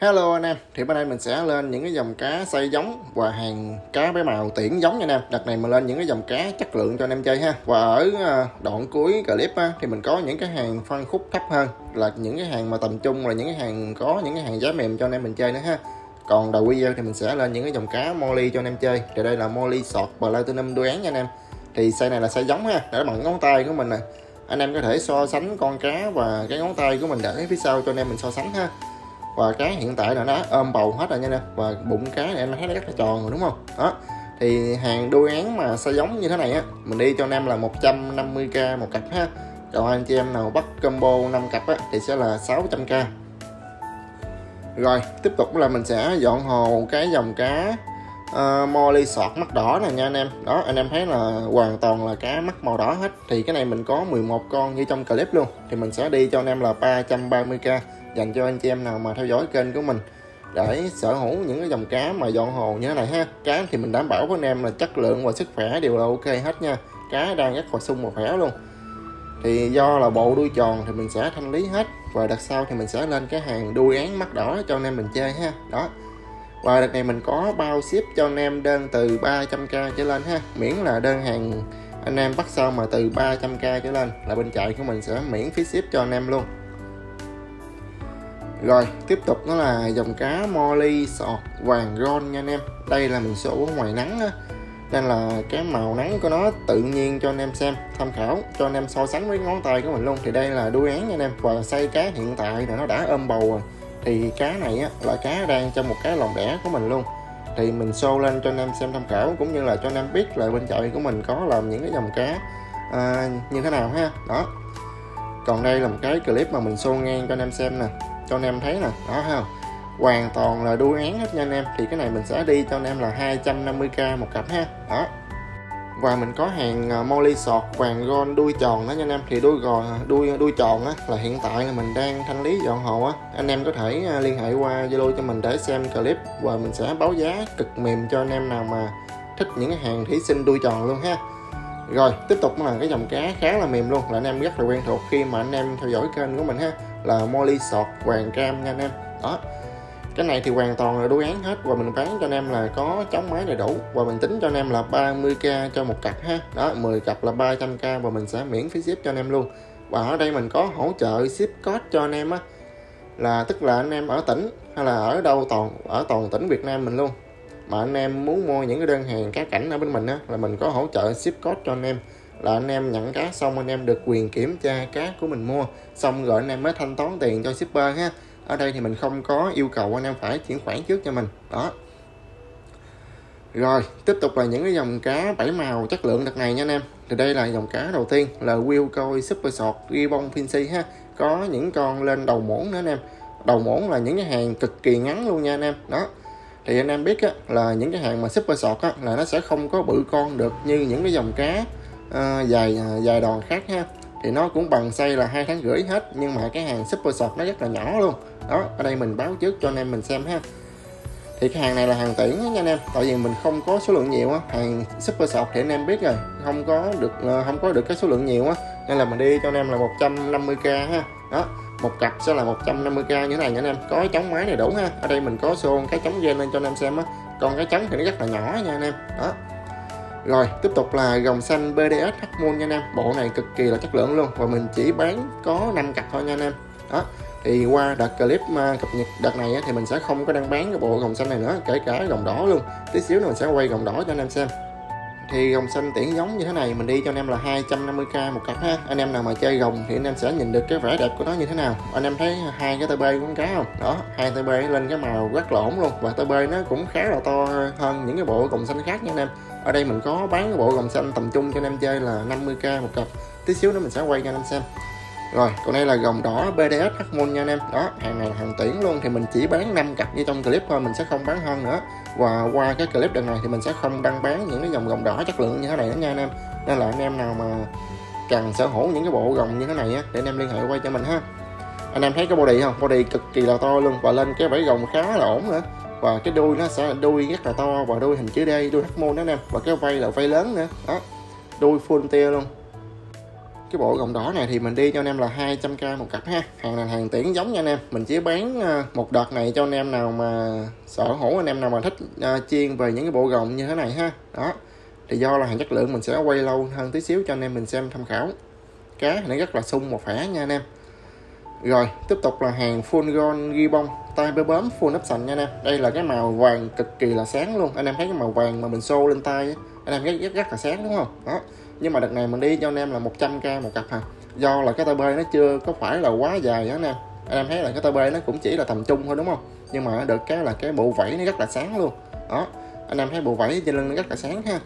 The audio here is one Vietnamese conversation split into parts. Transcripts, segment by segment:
Hello anh em, thì bên đây mình sẽ lên những cái dòng cá xây giống và hàng cá bé màu tiễn giống nha anh em. Đợt này mình lên những cái dòng cá chất lượng cho anh em chơi ha. Và ở à, đoạn cuối clip á, thì mình có những cái hàng phân khúc thấp hơn là những cái hàng mà tầm trung là những cái hàng có những cái hàng giá mềm cho anh em mình chơi nữa ha. Còn đầu video thì mình sẽ lên những cái dòng cá molly cho anh em chơi. Thì đây là molly sọt platinum đuôi án nha anh em. Thì xây này là xây giống ha, để bằng ngón tay của mình nè. Anh em có thể so sánh con cá và cái ngón tay của mình để phía sau cho anh em mình so sánh ha và cá hiện tại là nó ôm bầu hết rồi nha nè. Và bụng cá này em thấy nó rất là tròn rồi đúng không? Đó. Thì hàng đuôi án mà size giống như thế này á mình đi cho anh em là 150k một cặp ha. Còn anh chị em nào bắt combo 5 cặp á thì sẽ là 600k rồi tiếp tục là mình sẽ dọn hồ cái dòng cá ờ, uh, molly sọt mắt đỏ này nha anh em. Đó anh em thấy là hoàn toàn là cá mắt màu đỏ hết. Thì cái này mình có 11 con như trong clip luôn. Thì mình sẽ đi cho anh em là 330k dành cho anh chị em nào mà theo dõi kênh của mình. Để sở hữu những cái dòng cá mà dọn hồ như thế này ha. Cá thì mình đảm bảo với anh em là chất lượng và sức khỏe đều là ok hết nha. Cá đang rất là sung và khỏe luôn. Thì do là bộ đuôi tròn thì mình sẽ thanh lý hết. Và đợt sau thì mình sẽ lên cái hàng đuôi án mắt đỏ cho anh em mình chơi ha. Đó. Và đợt này mình có bao ship cho anh em đơn từ 300k trở lên ha. Miễn là đơn hàng anh em bắt sau mà từ 300k trở lên là bên chạy của mình sẽ miễn phí ship cho anh em luôn rồi tiếp tục đó là dòng cá molly sọt vàng ron nha anh em. Đây là mình sổ ở ngoài nắng á. Nên là cái màu nắng của nó tự nhiên cho anh em xem tham khảo cho anh em so sánh với ngón tay của mình luôn. Thì đây là đuôi án nha anh em. Và xây cá hiện tại là nó đã ôm bầu rồi. Thì cá này á là cá đang trong một cái lồng đẻ của mình luôn. Thì mình show lên cho anh em xem tham khảo cũng như là cho anh em biết là bên chợ của mình có làm những cái dòng cá à, như thế nào ha. Đó. Còn đây là một cái clip mà mình show ngang cho anh em xem nè cho anh em thấy nè. Đó không? Hoàn toàn là đuôi án hết nha anh em. Thì cái này mình sẽ đi cho anh em là 250k một cặp ha. Đó. Và mình có hàng à, molly sọt vàng gon, đuôi tròn đó nha anh em. Thì đuôi gò, đuôi đuôi tròn á, là hiện tại là mình đang thanh lý dọn hồ á. Anh em có thể à, liên hệ qua zalo cho mình để xem clip và mình sẽ báo giá cực mềm cho anh em nào mà thích những cái hàng thí sinh đuôi tròn luôn ha. Rồi, tiếp tục là cái dòng cá khá là mềm luôn, là anh em rất là quen thuộc khi mà anh em theo dõi kênh của mình ha là molly sọt vàng cam nha anh em. Đó. Cái này thì hoàn toàn là đối án hết và mình bán cho anh em là có chống máy đầy đủ và mình tính cho anh em là 30k cho một cặp ha. Đó 10 cặp là 300k và mình sẽ miễn phí ship cho anh em luôn. Và ở đây mình có hỗ trợ ship code cho anh em á, là tức là anh em ở tỉnh hay là ở đâu toàn, ở toàn tỉnh Việt Nam mình luôn. Mà anh em muốn mua những cái đơn hàng cá cảnh ở bên mình á, là mình có hỗ trợ ship code cho anh em là anh em nhận cá xong anh em được quyền kiểm tra cá của mình mua. Xong rồi anh em mới thanh toán tiền cho shipper ha. Ở đây thì mình không có yêu cầu anh em phải chuyển khoản trước cho mình. Đó. Rồi tiếp tục là những cái dòng cá bảy màu chất lượng đợt này nha anh em. Thì đây là dòng cá đầu tiên là Will Coi Super Sọt Ribbon Fincy ha. Có những con lên đầu muỗng nữa anh em. Đầu muỗng là những cái hàng cực kỳ ngắn luôn nha anh em. Đó. Thì anh em biết á, là những cái hàng mà super sọt á, là nó sẽ không có bự con được như những cái dòng cá Ờ, uh, dài dài ờ, đòn khác ha. Thì nó cũng bằng xây là hai tháng rưỡi hết nhưng mà cái hàng super sọc nó rất là nhỏ luôn. Đó ở đây mình báo trước cho anh em mình xem ha. Thì cái hàng này là hàng tuyển nha anh em tại vì mình không có số lượng nhiều á. Hàng super sọc thì anh em biết rồi không có được ờ, không có được cái số lượng nhiều á. Nên là mình đi cho anh em là 150k ha. Đó một cặp sẽ là 150k như thế này nha anh em. Có chống máy này đủ ha. Ở đây mình có xô cái chống gen lên cho anh em xem á. Còn cái trắng thì nó rất là nhỏ nha anh em. Đó rồi, tiếp tục là gồng xanh BDS Hmon nha anh em. Bộ này cực kỳ là chất lượng luôn. Và mình chỉ bán có 5 cặp thôi nha anh em. Đó, thì qua đợt clip mà cập nhật đợt này thì mình sẽ không có đăng bán cái bộ gồng xanh này nữa, kể cả gồng đỏ luôn. Tí xíu nữa mình sẽ quay gồng đỏ cho anh em xem thì gồng xanh tiễn giống như thế này, mình đi cho anh em là 250k một cặp ha. Anh em nào mà chơi gồng thì anh em sẽ nhìn được cái vẻ đẹp của nó như thế nào. Anh em thấy hai cái tơ bê của con cá không? Đó, hai tơ bê lên cái màu rất là ổn luôn. Và tơ bê nó cũng khá là to hơn những cái bộ gồng xanh khác nha anh em. Ở đây mình có bán cái bộ gồng xanh tầm trung cho anh em chơi là 50k một cặp. Tí xíu nữa mình sẽ quay cho anh em xem rồi, còn đây là gồng đỏ BDS Hmon nha anh em. Đó, hàng này hàng tuyển luôn, thì mình chỉ bán 5 cặp như trong clip thôi, mình sẽ không bán hơn nữa. Và qua cái clip đợt này thì mình sẽ không đăng bán những cái dòng gồng đỏ chất lượng như thế này nữa nha anh em. Nên là anh em nào mà cần sở hữu những cái bộ gồng như thế này á để anh em liên hệ quay cho mình ha. Anh em thấy cái body không? Body cực kỳ là to luôn, và lên cái bẫy gồng khá là ổn nữa. Và cái đuôi nó sẽ đuôi rất là to, và đuôi hình chữ D, đuôi hắc môn đó anh em. Và cái vây là vây lớn nữa. Đó, đuôi full tia luôn cái bộ gồng đỏ này thì mình đi cho anh em là 200k một cặp ha. Hàng này hàng tiễn giống nha anh em. Mình chỉ bán ờ, một đợt này cho anh em nào mà sở hữu anh em nào mà thích uh, chiên về những cái bộ gồng như thế này ha. Đó. Thì do là hàng chất lượng mình sẽ quay lâu hơn tí xíu cho anh em mình xem tham khảo. Cá thì nó rất là sung một phẻ nha anh em. Rồi tiếp tục là hàng full gold ghi bông tay bơ bấm full option nha anh em. Đây là cái màu vàng cực kỳ là sáng luôn. Anh em thấy cái màu vàng mà mình xô lên tay anh em rất rất rất là sáng đúng không? Đó nhưng mà đợt này mình đi cho anh em là 100k một cặp hả? Do là cái tay bê nó chưa có phải là quá dài đó anh em. Anh em thấy là cái tay bê nó cũng chỉ là tầm trung thôi đúng không? Nhưng mà được cái là cái bộ vảy nó rất là sáng luôn. Đó, anh em thấy bộ vảy trên lưng nó rất là sáng ha.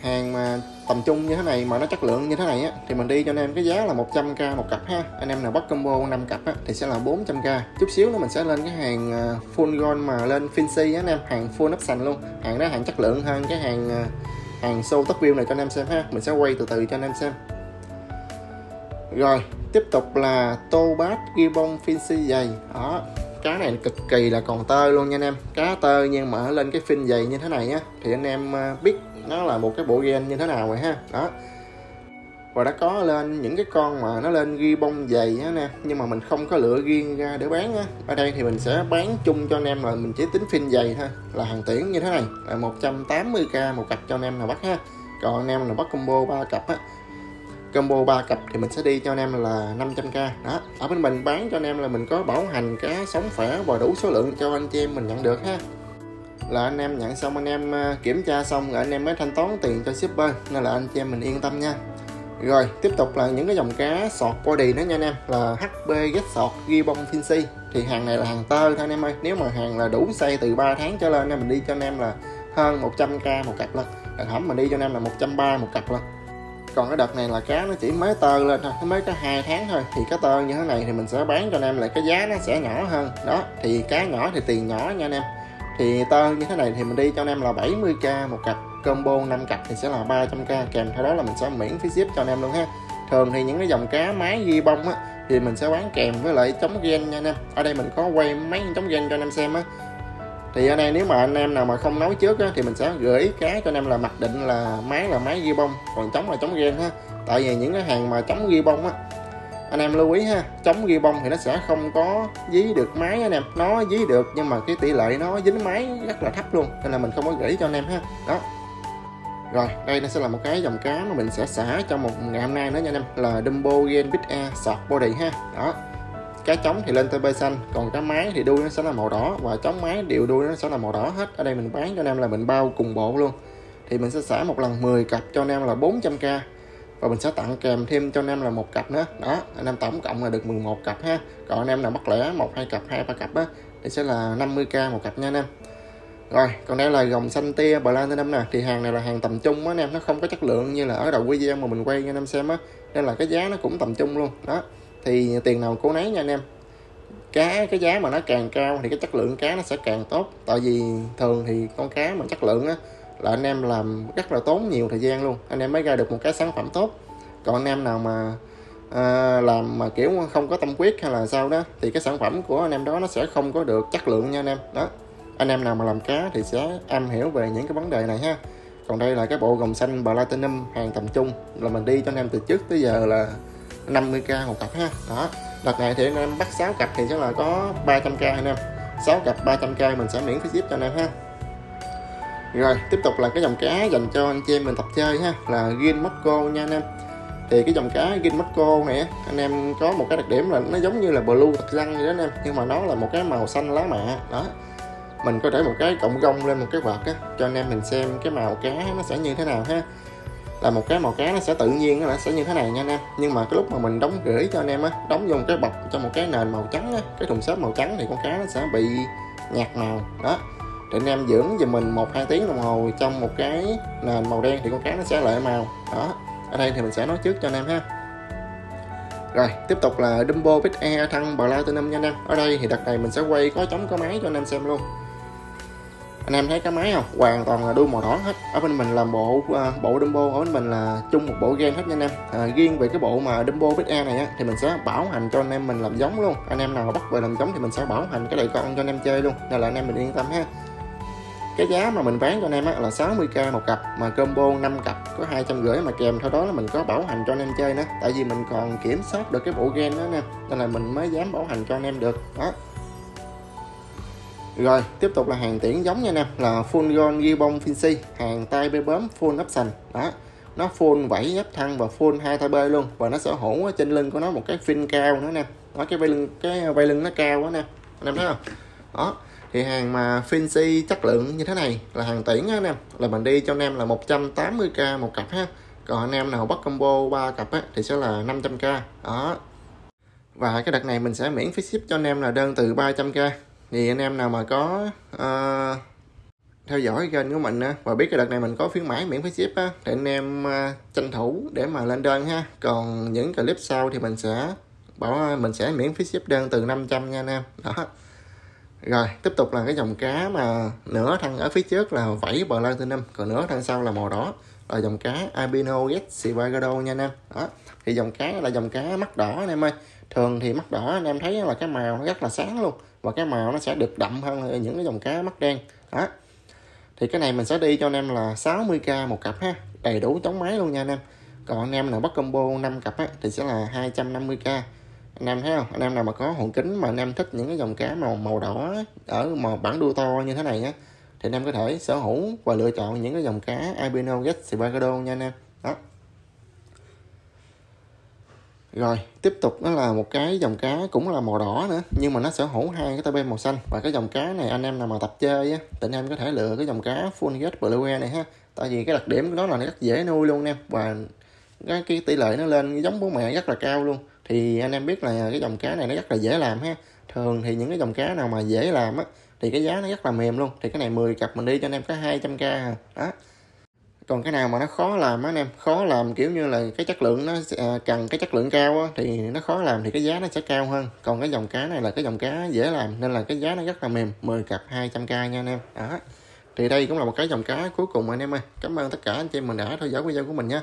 Hàng mà tầm trung như thế này mà nó chất lượng như thế này á, thì mình đi cho anh em cái giá là 100k một cặp ha. Anh em nào bắt combo 5 cặp á, thì sẽ là 400k chút xíu nữa mình sẽ lên cái hàng à, full gold mà lên fancy á anh em. Hàng full nắp sành luôn. Hàng đó hàng chất lượng hơn cái hàng à, hàng show top view này cho anh em xem ha. Mình sẽ quay từ từ cho anh em xem. Rồi, tiếp tục là tô bát ghi bông fancy dày đó cá này cực kỳ là còn tơ luôn nha anh em. Cá tơ nhưng mà lên cái fin dày như thế này nhá thì anh em ờ, biết nó là một cái bộ gen như thế nào rồi ha. Đó và đã có lên những cái con mà nó lên ghi bông dày á nè, nhưng mà mình không có lựa riêng ra để bán á. Ở đây thì mình sẽ bán chung cho anh em là mình chỉ tính phim dày thôi, là hàng tiễn như thế này, là 180k một cặp cho anh em nào bắt ha. Còn anh em nào bắt combo 3 cặp á, combo 3 cặp thì mình sẽ đi cho anh em là 500k đó, ở bên mình bán cho anh em là mình có bảo hành cá sống khỏe và đủ số lượng cho anh chị em mình nhận được ha. Là anh em nhận xong, anh em ờ, kiểm tra xong rồi anh em mới thanh toán tiền cho shipper, nên là anh chị em mình yên tâm nha rồi, tiếp tục là những cái dòng cá sọt body nữa nha anh em. Là HB ghét sọt ghi bông Fincy thì hàng này là hàng tơ thôi anh em ơi. Nếu mà hàng là đủ xây từ 3 tháng trở lên mình đi cho anh em là hơn 100k một cặp lần đợt hỏng mình đi cho anh em là 130 một cặp lần còn cái đợt này là cá nó chỉ mới tơ lên thôi, nó mới có hai tháng thôi. Thì cá tơ như thế này thì mình sẽ bán cho anh em là cái giá nó sẽ nhỏ hơn. Đó, thì cá nhỏ thì tiền nhỏ nha anh em. Thì tơ như thế này thì mình đi cho anh em là 70k một cặp combo 5 cặp thì sẽ là 300k kèm theo đó là mình sẽ miễn phí ship cho anh em luôn ha. Thường thì những cái dòng cá máy ghi bông á thì mình sẽ bán kèm với lại chống gen nha anh em. Ở đây mình có quay máy chống gen cho anh em xem á. Thì ở đây nếu mà anh em nào mà không nấu trước á, thì mình sẽ gửi cá cho anh em là mặc định là máy là máy ghi bông còn chống là chống gen ha. Tại vì những cái hàng mà chống ghi bông á anh em lưu ý ha chống ghi bông thì nó sẽ không có dí được máy anh em. Nó dí được nhưng mà cái tỷ lệ nó dính máy rất là thấp luôn nên là mình không có gửi cho anh em ha. Đó rồi, đây nó sẽ là một cái dòng cá mà mình sẽ xả trong một ngày hôm nay nữa nha anh em. Là Dumbo Gen Big A sọt body ha. Đó. Cá trống thì lên TP xanh, còn cá máy thì đuôi nó sẽ là màu đỏ, và trống máy đều đuôi nó sẽ là màu đỏ hết. Ở đây mình bán cho anh em là mình bao cùng bộ luôn. Thì mình sẽ xả một lần 10 cặp cho anh em là 400k và mình sẽ tặng kèm thêm cho anh em là một cặp nữa. Đó, anh em tổng cộng là được 11 cặp ha. Còn anh em nào bắt lẻ một, hai cặp, hai, ba cặp á, thì sẽ là 50k một cặp nha anh em rồi còn đây là gồng xanh tia platinum nè. Thì hàng này là hàng tầm trung á anh em nó không có chất lượng như là ở đầu video mà mình quay cho anh em xem á. Nên là cái giá nó cũng tầm trung luôn. Đó thì tiền nào cố nấy nha anh em. Cá cái giá mà nó càng cao thì cái chất lượng cá nó sẽ càng tốt. Tại vì thường thì con cá mà chất lượng á là anh em làm rất là tốn nhiều thời gian luôn. Anh em mới ra được một cái sản phẩm tốt. Còn anh em nào mà à, làm mà kiểu không có tâm quyết hay là sao đó thì cái sản phẩm của anh em đó nó sẽ không có được chất lượng nha anh em. Đó anh em nào mà làm cá thì sẽ am hiểu về những cái vấn đề này ha. Còn đây là cái bộ gồng xanh platinum hàng tầm trung, là mình đi cho anh em từ trước tới giờ là 50k một cặp ha. Đó, đợt này thì anh em bắt 6 cặp thì sẽ là có 300k anh em. 6 cặp 300k mình sẽ miễn phí ship cho anh em ha. Rồi, tiếp tục là cái dòng cá dành cho anh chị em mình tập chơi ha, là Gin Moscow nha anh em. Thì cái dòng cá Gin Moscow này anh em có một cái đặc điểm là nó giống như là blue thật răng vậy đó anh em, nhưng mà nó là một cái màu xanh lá mạ. Đó mình có để một cái cộng gông lên một cái vợt á, cho anh em mình xem cái màu cá nó sẽ như thế nào ha. Là một cái màu cá nó sẽ tự nhiên nó sẽ như thế này nha anh em. Nhưng mà cái lúc mà mình đóng gửi cho anh em á, đóng vô một cái bọc cho một cái nền màu trắng á, cái thùng xốp màu trắng thì con cá nó sẽ bị nhạt màu, đó. Để anh em dưỡng giùm mình một, hai tiếng đồng hồ, trong một cái nền màu đen thì con cá nó sẽ lại màu, đó. Ở đây thì mình sẽ nói trước cho anh em ha. Rồi, tiếp tục là Dumbo Big Air thăng Platinum nha anh em. Ở đây thì đặt này mình sẽ quay có chống có máy cho anh em xem luôn anh em thấy cái máy không? Hoàn toàn là đuôi màu đỏ hết. Ở bên mình làm bộ uh, bộ Dumbo ở bên mình là chung một bộ game hết nha anh em. À, riêng về cái bộ mà Dumbo Big này á, thì mình sẽ bảo hành cho anh em mình làm giống luôn. Anh em nào bắt về làm giống thì mình sẽ bảo hành cái đầy con cho anh em chơi luôn. Nên là anh em mình yên tâm ha. Cái giá mà mình bán cho anh em á, là 60k một cặp mà combo 5 cặp có hai trăm rưỡi mà kèm theo đó là mình có bảo hành cho anh em chơi nữa. Tại vì mình còn kiểm soát được cái bộ gen đó nè nên là mình mới dám bảo hành cho anh em được. Đó rồi tiếp tục là hàng tiễn giống nha anh em là full gold ribbon finsi hàng tay bê bướm full option đó. Nó full vảy nhấp thăng và full hai tay bê luôn. Và nó sở hữu ở trên lưng của nó một cái fin cao nữa nè đó cái vai lưng cái vai lưng nó cao quá nè anh em thấy không? Đó. Thì hàng mà Finsi chất lượng như thế này là hàng tiễn á anh em. Là mình đi cho anh em là 180k một cặp ha. Còn anh em nào bắt combo 3 cặp á, thì sẽ là 500k đó. Và cái đợt này mình sẽ miễn phí ship cho anh em là đơn từ 300k thì anh em nào mà có uh, theo dõi kênh của mình á, và biết cái đợt này mình có khuyến mãi miễn phí ship á, thì anh em uh, tranh thủ để mà lên đơn ha. Còn những clip sau thì mình sẽ bảo mình sẽ miễn phí ship đơn từ 500 nha anh em. Đó. Rồi tiếp tục là cái dòng cá mà nửa thân ở phía trước là vảy bờ lan năm còn nửa thân sau là màu đỏ. Là dòng cá albino get sivagado nha anh em. Đó. Thì dòng cá là dòng cá mắt đỏ anh em ơi. Thường thì mắt đỏ anh em thấy là cái màu nó rất là sáng luôn và cái màu nó sẽ được đậm hơn những cái dòng cá mắt đen. Đó. Thì cái này mình sẽ đi cho anh em là 60k một cặp ha. Đầy đủ chống máy luôn nha anh em. Còn anh em nào bắt combo 5 cặp á, thì sẽ là 250k anh em thấy không? Anh em nào mà có hồn kính mà anh em thích những cái dòng cá màu màu đỏ ở màu bản đua to như thế này á thì anh em có thể sở hữu và lựa chọn những cái dòng cá albino get spagado nha anh em. Đó rồi tiếp tục nó là một cái dòng cá cũng là màu đỏ nữa nhưng mà nó sở hữu hai cái tay bên màu xanh. Và cái dòng cá này anh em nào mà tập chơi á thì anh em có thể lựa cái dòng cá full get blue này ha. Tại vì cái đặc điểm của nó là nó rất dễ nuôi luôn em và cái, cái tỷ lệ nó lên giống bố mẹ rất là cao luôn. Thì anh em biết là cái dòng cá này nó rất là dễ làm ha. Thường thì những cái dòng cá nào mà dễ làm á thì cái giá nó rất là mềm luôn. Thì cái này 10 cặp mình đi cho anh em có 200k à. đó còn cái nào mà nó khó làm á anh em? Khó làm kiểu như là cái chất lượng nó à, cần cái chất lượng cao á thì nó khó làm thì cái giá nó sẽ cao hơn. Còn cái dòng cá này là cái dòng cá dễ làm nên là cái giá nó rất là mềm 10 cặp 200k nha anh em. Đó. Thì đây cũng là một cái dòng cá cuối cùng anh em ơi. Cảm ơn tất cả anh chị mình đã theo dõi video của mình nha.